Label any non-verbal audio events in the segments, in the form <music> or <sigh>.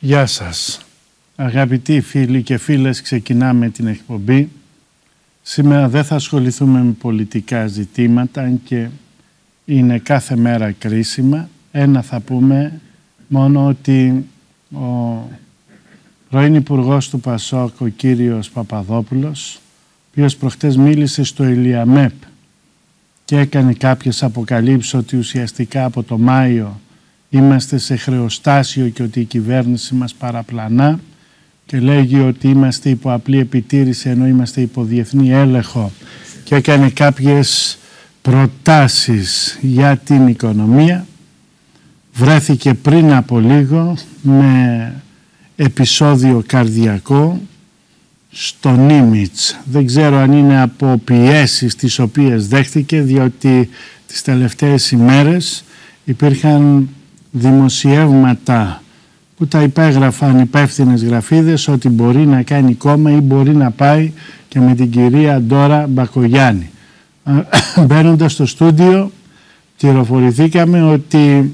Γεια σας. Αγαπητοί φίλοι και φίλες, ξεκινάμε την εκπομπή. Σήμερα δεν θα ασχοληθούμε με πολιτικά ζητήματα, αν και είναι κάθε μέρα κρίσιμα. Ένα θα πούμε μόνο ότι ο πρώην υπουργός του Πασόκ, ο κύριος Παπαδόπουλος, ο οποίος προχτές μίλησε στο Ηλιαμέπ και έκανε κάποιες αποκαλύψεις ότι ουσιαστικά από το Μάιο είμαστε σε χρεοστάσιο και ότι η κυβέρνηση μας παραπλανά και λέγει ότι είμαστε υπό απλή επιτήρηση ενώ είμαστε υπό διεθνή έλεγχο και έκανε κάποιες προτάσεις για την οικονομία βρέθηκε πριν από λίγο με επεισόδιο καρδιακό στο Νίμιτς. Δεν ξέρω αν είναι από πιέσεις τις οποίες δέχτηκε διότι τις τελευταίες ημέρες υπήρχαν δημοσιεύματα που τα υπέγραφαν υπεύθυνες γραφίδες ότι μπορεί να κάνει κόμμα ή μπορεί να πάει και με την κυρία Ντόρα Μπακογιάννη. <coughs> Μπαίνοντας στο στούντιο πληροφορηθήκαμε ότι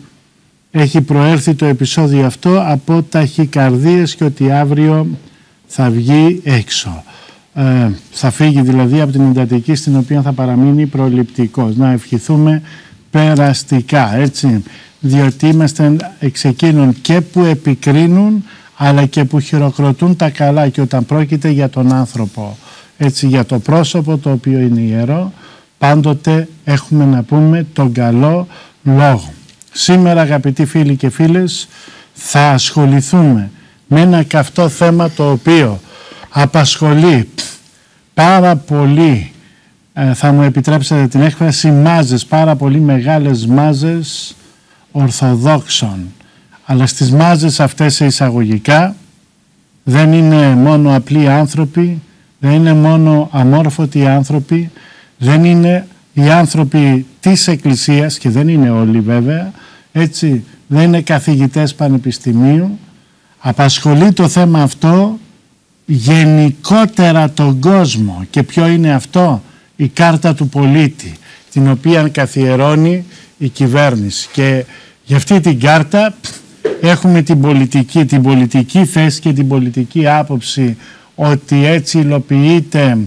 έχει προέρθει το επεισόδιο αυτό από ταχυκαρδίες και ότι αύριο θα βγει έξω. Ε, θα φύγει δηλαδή από την εντατική στην οποία θα παραμείνει προληπτικός. Να ευχηθούμε περαστικά, έτσι διότι είμαστε εξ εκείνων και που επικρίνουν αλλά και που χειροκροτούν τα καλά και όταν πρόκειται για τον άνθρωπο έτσι για το πρόσωπο το οποίο είναι ιερό πάντοτε έχουμε να πούμε τον καλό λόγο. Σήμερα αγαπητοί φίλοι και φίλες θα ασχοληθούμε με ένα καυτό θέμα το οποίο απασχολεί πάρα πολύ ε, θα μου επιτρέψετε την έκφραση μάζες, πάρα πολύ μεγάλες μάζες Ορθοδόξων. Αλλά στις μάζες αυτές εισαγωγικά δεν είναι μόνο απλοί άνθρωποι, δεν είναι μόνο αμόρφωτοι άνθρωποι, δεν είναι οι άνθρωποι της Εκκλησίας και δεν είναι όλοι βέβαια, έτσι δεν είναι καθηγητές πανεπιστημίου. Απασχολεί το θέμα αυτό γενικότερα τον κόσμο και ποιο είναι αυτό; Η κάρτα του πολίτη την οποία καθιερώνει η κυβέρνηση. Και για αυτή την κάρτα έχουμε την πολιτική, την πολιτική θέση και την πολιτική άποψη ότι έτσι υλοποιείται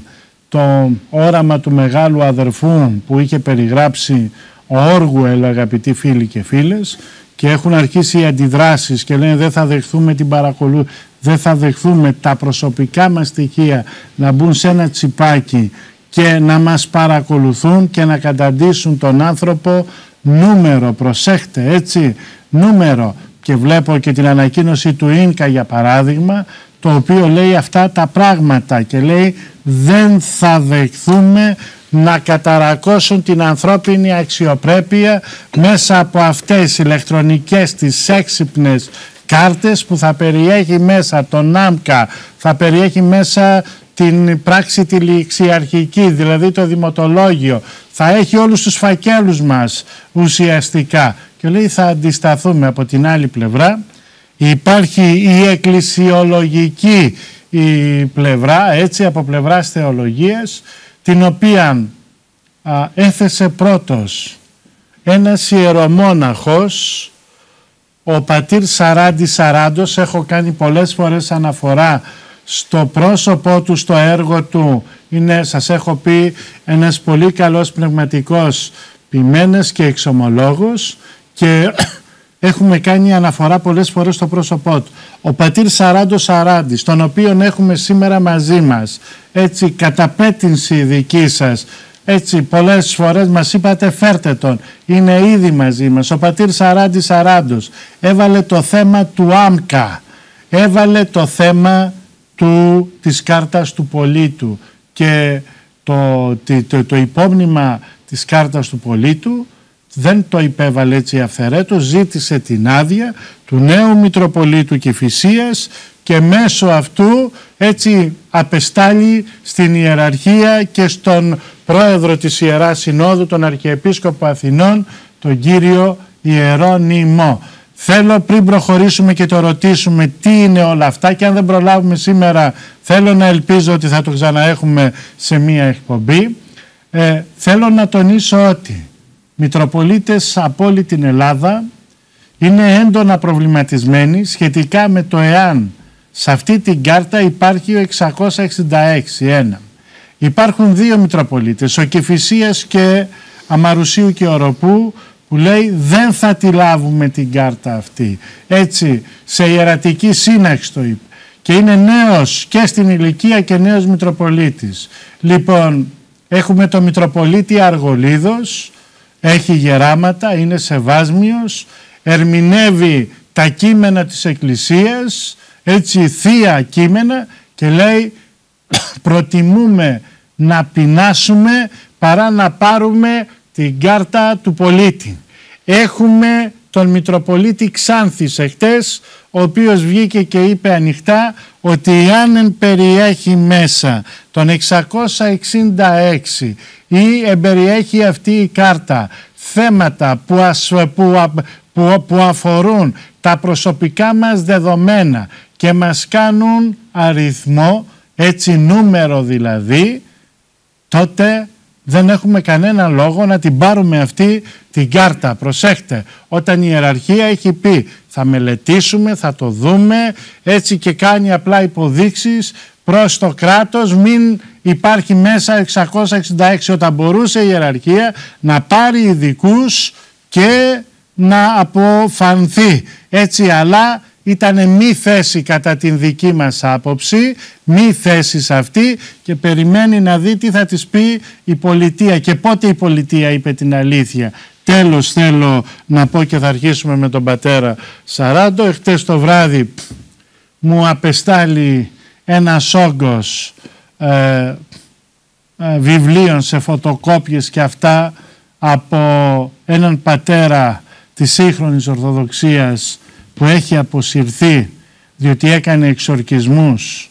το όραμα του μεγάλου αδερφού που είχε περιγράψει ο Όργουελ αγαπητοί φίλοι και φίλες και έχουν αρχίσει οι αντιδράσεις και λένε δεν θα δεχθούμε την παρακολού δεν θα δεχθούμε τα προσωπικά μας στοιχεία να μπουν σε ένα τσιπάκι και να μας παρακολουθούν και να καταντήσουν τον άνθρωπο νούμερο, προσέχτε έτσι, νούμερο. Και βλέπω και την ανακοίνωση του Ίνκα για παράδειγμα το οποίο λέει αυτά τα πράγματα και λέει δεν θα δεχθούμε να καταρακώσουν την ανθρώπινη αξιοπρέπεια μέσα από αυτές τις ηλεκτρονικές τις έξυπνες κάρτες που θα περιέχει μέσα τον ΆΜΚΑ, θα περιέχει μέσα την πράξη τη ληξιαρχική, δηλαδή το δημοτολόγιο, θα έχει όλους τους φακέλους μας ουσιαστικά και λέει θα αντισταθούμε από την άλλη πλευρά. Υπάρχει η εκκλησιολογική η πλευρά, έτσι από πλευράς θεολογίας, την οποία α, έθεσε πρώτος ένας ιερομόναχος, ο πατήρ Σαράντι Σαράντος, έχω κάνει πολλές φορές αναφορά στο πρόσωπό του, στο έργο του είναι, σας έχω πει, ένας πολύ καλός πνευματικός ποιμένες και εξομολόγος και <coughs> έχουμε κάνει αναφορά πολλές φορές στο πρόσωπό του. Ο πατήρ Σαράντος Σαράντης, τον οποίο έχουμε σήμερα μαζί μας, έτσι καταπέτυνση δική σας, έτσι πολλές φορές μας είπατε φέρτε τον, είναι ήδη μαζί μας. Ο πατήρ Σαράντης Σαράντος έβαλε το θέμα του ΆΜΚΑ, έβαλε το θέμα του, της κάρτας του πολίτου και το, το, το, υπόμνημα της κάρτας του πολίτου δεν το υπέβαλε έτσι αυθερέτω, ζήτησε την άδεια του νέου Μητροπολίτου Κηφισίας και μέσω αυτού έτσι απεστάλλει στην ιεραρχία και στον πρόεδρο της Ιεράς Συνόδου, τον Αρχιεπίσκοπο Αθηνών, τον κύριο Ιερώνυμο. Θέλω πριν προχωρήσουμε και το ρωτήσουμε τι είναι όλα αυτά και αν δεν προλάβουμε σήμερα θέλω να ελπίζω ότι θα το ξαναέχουμε σε μία εκπομπή. Ε, θέλω να τονίσω ότι Μητροπολίτες από όλη την Ελλάδα είναι έντονα προβληματισμένη σχετικά με το εάν σε αυτή την κάρτα υπάρχει ο 666 Υπάρχουν δύο Μητροπολίτες, ο Κεφυσίας και Αμαρουσίου και Οροπού που λέει δεν θα τη λάβουμε την κάρτα αυτή. Έτσι, σε ιερατική σύναξη το είπε. Και είναι νέος και στην ηλικία και νέος Μητροπολίτης. Λοιπόν, έχουμε το Μητροπολίτη Αργολίδος, έχει γεράματα, είναι σεβάσμιος, ερμηνεύει τα κείμενα της Εκκλησίας, έτσι θεία κείμενα και λέει προτιμούμε να πεινάσουμε παρά να πάρουμε την κάρτα του πολίτη. Έχουμε τον Μητροπολίτη Ξάνθης εχθές, ο οποίος βγήκε και είπε ανοιχτά ότι αν περιέχει μέσα τον 666 ή εμπεριέχει αυτή η κάρτα θέματα που, που, που αφορούν τα προσωπικά μας δεδομένα και μας κάνουν αριθμό, έτσι νούμερο δηλαδή, τότε δεν έχουμε κανένα λόγο να την πάρουμε αυτή την κάρτα. Προσέχτε, όταν η ιεραρχία έχει πει θα μελετήσουμε, θα το δούμε, έτσι και κάνει απλά υποδείξεις προς το κράτος, μην υπάρχει μέσα 666 όταν μπορούσε η ιεραρχία να πάρει ειδικούς και να αποφανθεί. Έτσι αλλά ήταν μη θέση κατά την δική μας άποψη, μη θέση σε αυτή και περιμένει να δει τι θα της πει η πολιτεία και πότε η πολιτεία είπε την αλήθεια. Τέλος θέλω να πω και θα αρχίσουμε με τον πατέρα Σαράντο. Εχθές το βράδυ μου απεστάλλει ένας όγκος ε, ε, βιβλίων σε φωτοκόπιες και αυτά από έναν πατέρα της σύγχρονης Ορθοδοξίας που έχει αποσυρθεί διότι έκανε εξορκισμούς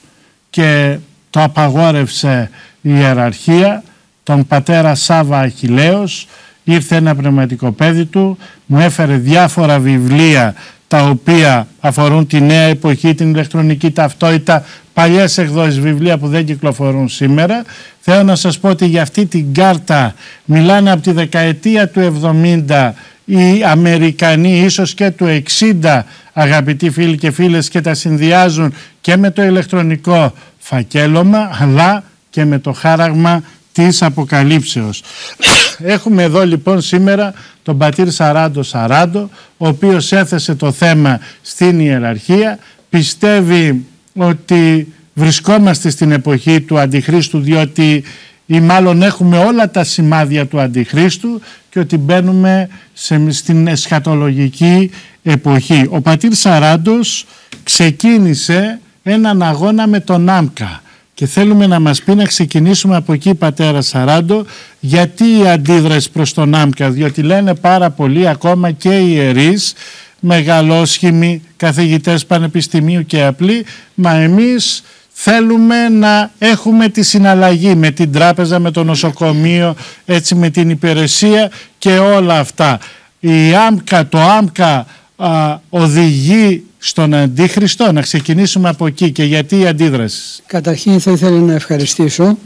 και το απαγόρευσε η ιεραρχία, τον πατέρα Σάβα Αχιλέος, ήρθε ένα πνευματικό παιδί του, μου έφερε διάφορα βιβλία τα οποία αφορούν τη νέα εποχή, την ηλεκτρονική ταυτότητα, παλιές εκδόσεις βιβλία που δεν κυκλοφορούν σήμερα. Θέλω να σας πω ότι για αυτή την κάρτα μιλάνε από τη δεκαετία του 70 οι Αμερικανοί ίσως και του 60 αγαπητοί φίλοι και φίλες και τα συνδυάζουν και με το ηλεκτρονικό φακέλωμα αλλά και με το χάραγμα της αποκαλύψεως. <coughs> Έχουμε εδώ λοιπόν σήμερα τον πατήρ Σαράντο Σαράντο ο οποίος έθεσε το θέμα στην ιεραρχία πιστεύει ότι βρισκόμαστε στην εποχή του Αντιχρίστου διότι ή μάλλον έχουμε όλα τα σημάδια του Αντιχρίστου και ότι μπαίνουμε σε, στην εσχατολογική εποχή. Ο πατήρ Σαράντος ξεκίνησε έναν αγώνα με τον Άμκα και θέλουμε να μας πει να ξεκινήσουμε από εκεί πατέρα Σαράντο γιατί η αντίδραση προς τον Άμκα διότι λένε πάρα πολύ ακόμα και οι ιερείς μεγαλόσχημοι καθηγητές πανεπιστημίου και απλοί μα εμείς θέλουμε να έχουμε τη συναλλαγή με την τράπεζα, με το νοσοκομείο, έτσι με την υπηρεσία και όλα αυτά. Η ΆΜΚΑ, το ΆΜΚΑ α, οδηγεί στον Αντίχριστο. Να ξεκινήσουμε από εκεί και γιατί η αντίδραση. Καταρχήν θα ήθελα να ευχαριστήσω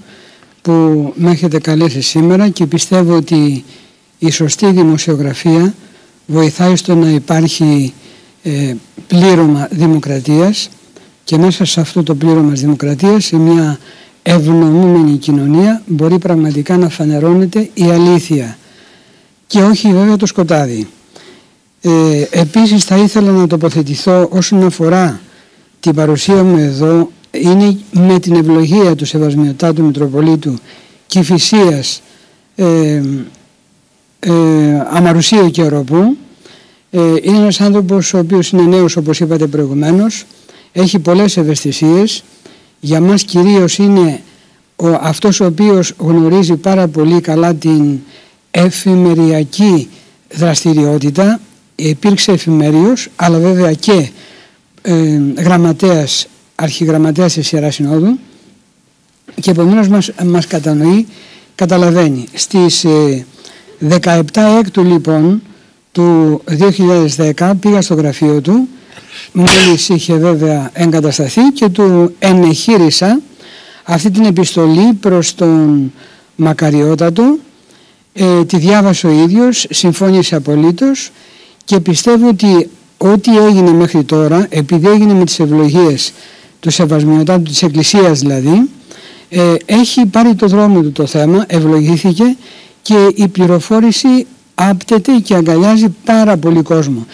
που με έχετε καλέσει σήμερα και πιστεύω ότι η σωστή δημοσιογραφία βοηθάει στο να υπάρχει ε, πλήρωμα δημοκρατίας και μέσα σε αυτό το πλήρωμα της δημοκρατίας σε μια ευνομούμενη κοινωνία μπορεί πραγματικά να φανερώνεται η αλήθεια. Και όχι βέβαια το σκοτάδι. Ε, επίσης θα ήθελα να τοποθετηθώ όσον αφορά την παρουσία μου εδώ. Είναι με την ευλογία του Σεβασμιωτάτου Μητροπολίτου Κηφισίας ε, ε, Αμαρουσίου και Οροπού ε, είναι ένας άνθρωπος ο οποίος είναι νέος όπως είπατε προηγουμένως έχει πολλές ευαισθησίες. Για μας κυρίως είναι ο, αυτός ο οποίος γνωρίζει πάρα πολύ καλά την εφημεριακή δραστηριότητα. Υπήρξε εφημερίος αλλά βέβαια και ε, γραμματέας, αρχιγραμματέας της Ιεράς Συνόδου. Και επομένως μας, μας κατανοεί, καταλαβαίνει. Στις ε, 17 έκτου λοιπόν του 2010 πήγα στο γραφείο του μόλις είχε βέβαια εγκατασταθεί και του ενεχείρισα αυτή την επιστολή προς τον Μακαριότατο ε, τη διάβασε ο ίδιος, συμφώνησε απολύτως και πιστεύω ότι ό,τι έγινε μέχρι τώρα, επειδή έγινε με τις ευλογίες του Σεβασμιωτάτου της Εκκλησίας δηλαδή, ε, έχει πάρει το δρόμο του το θέμα, ευλογήθηκε και η πληροφόρηση άπτεται και αγκαλιάζει πάρα πολύ κόσμο.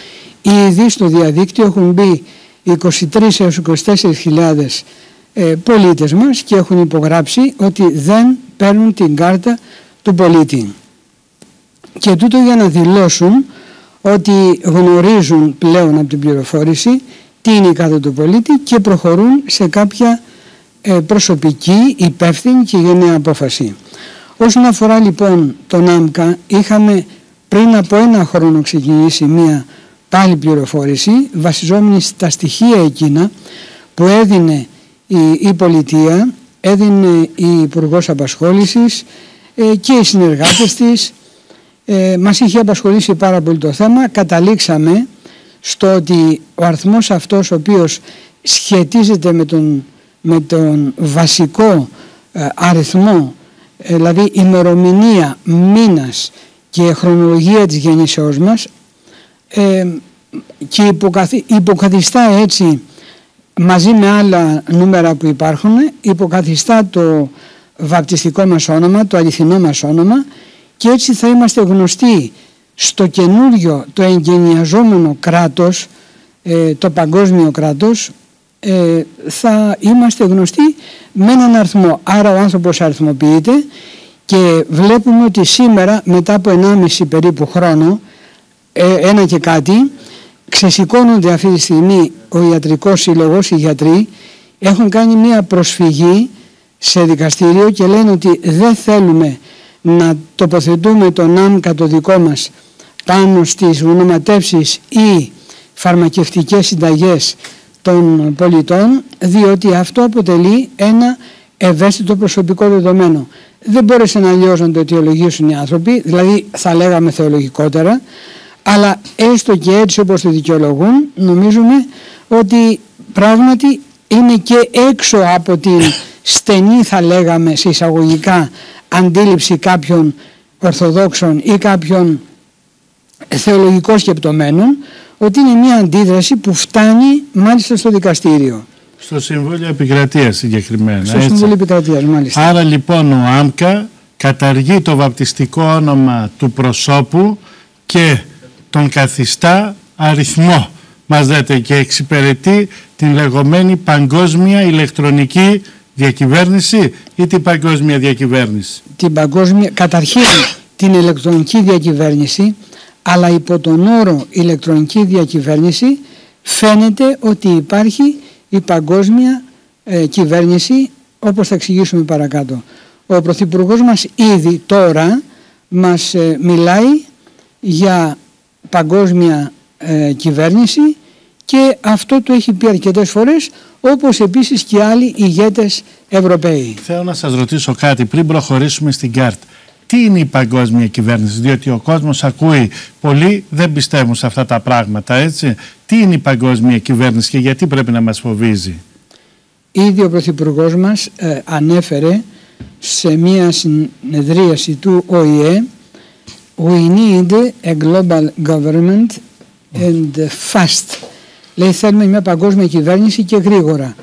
Ήδη στο διαδίκτυο έχουν μπει 23 έως 24 χιλιάδες ε, πολίτες μας και έχουν υπογράψει ότι δεν παίρνουν την κάρτα του πολίτη. Και τούτο για να δηλώσουν ότι γνωρίζουν πλέον από την πληροφόρηση τι είναι η κάρτα του πολίτη και προχωρούν σε κάποια ε, προσωπική, υπεύθυνη και γενναία απόφαση. Όσον αφορά λοιπόν τον ΆΜΚΑ είχαμε πριν από ένα χρόνο ξεκινήσει μία πάλι πληροφόρηση βασιζόμενη στα στοιχεία εκείνα που έδινε η, η πολιτεία, έδινε η υπουργός Απασχόλησης ε, και οι συνεργάτες της. Ε, μας είχε απασχολήσει πάρα πολύ το θέμα. Καταλήξαμε στο ότι ο αριθμός αυτός ο οποίος σχετίζεται με τον, με τον βασικό ε, αριθμό, ε, δηλαδή ημερομηνία, μήνας και χρονολογία της γεννήσεώς μας ε, και υποκαθιστά έτσι μαζί με άλλα νούμερα που υπάρχουν υποκαθιστά το βαπτιστικό μας όνομα, το αληθινό μας όνομα και έτσι θα είμαστε γνωστοί στο καινούριο το εγγενιαζόμενο κράτος, ε, το παγκόσμιο κράτος, ε, θα είμαστε γνωστοί με έναν αριθμό. Άρα ο άνθρωπος αριθμοποιείται και βλέπουμε ότι σήμερα μετά από 1,5 περίπου χρόνο, ε, ένα και κάτι, ξεσηκώνονται αυτή τη στιγμή ο ιατρικός σύλλογος, οι γιατροί, έχουν κάνει μια προσφυγή σε δικαστήριο και λένε ότι δεν θέλουμε να τοποθετούμε τον άμκα το δικό μας πάνω στις ονοματεύσεις ή φαρμακευτικές συνταγές των πολιτών διότι αυτό αποτελεί ένα ευαίσθητο προσωπικό δεδομένο. Δεν μπόρεσαν αλλιώ να το αιτιολογήσουν οι άνθρωποι, δηλαδή θα λέγαμε θεολογικότερα, αλλά έστω και έτσι όπως το δικαιολογούν νομίζουμε ότι πράγματι είναι και έξω από την στενή θα λέγαμε σε εισαγωγικά αντίληψη κάποιων Ορθοδόξων ή κάποιων θεολογικών σκεπτομένων ότι είναι μια αντίδραση που φτάνει μάλιστα στο δικαστήριο. Στο Συμβούλιο Επικρατείας συγκεκριμένα. Στο Συμβούλιο Επικρατείας, μάλιστα. Άρα λοιπόν ο ΆΜΚΑ καταργεί το βαπτιστικό όνομα του προσώπου και τον καθιστά αριθμό. Μας λέτε και εξυπηρετεί την λεγόμενη παγκόσμια ηλεκτρονική διακυβέρνηση ή την παγκόσμια διακυβέρνηση; Την παγκόσμια, καταρχήν την ηλεκτρονική διακυβέρνηση αλλά υπό τον όρο ηλεκτρονική διακυβέρνηση φαίνεται ότι υπάρχει η παγκόσμια ε, κυβέρνηση όπως θα εξηγήσουμε παρακάτω. Ο Πρωθυπουργός μας ήδη τώρα μας ε, μιλάει για παγκόσμια ε, κυβέρνηση και αυτό το έχει πει αρκετές φορές όπως επίσης και άλλοι ηγέτες Ευρωπαίοι. Θέλω να σας ρωτήσω κάτι πριν προχωρήσουμε στην κάρτα τι είναι η παγκόσμια κυβέρνηση, διότι ο κόσμος ακούει πολλοί δεν πιστεύουν σε αυτά τα πράγματα, έτσι. Τι είναι η παγκόσμια κυβέρνηση και γιατί πρέπει να μας φοβίζει; Ήδη ο Πρωθυπουργός μας ε, ανέφερε σε μια συνεδρίαση του ΟΗΕ We need a global government and fast. Λέει θέλουμε μια παγκόσμια κυβέρνηση και γρήγορα.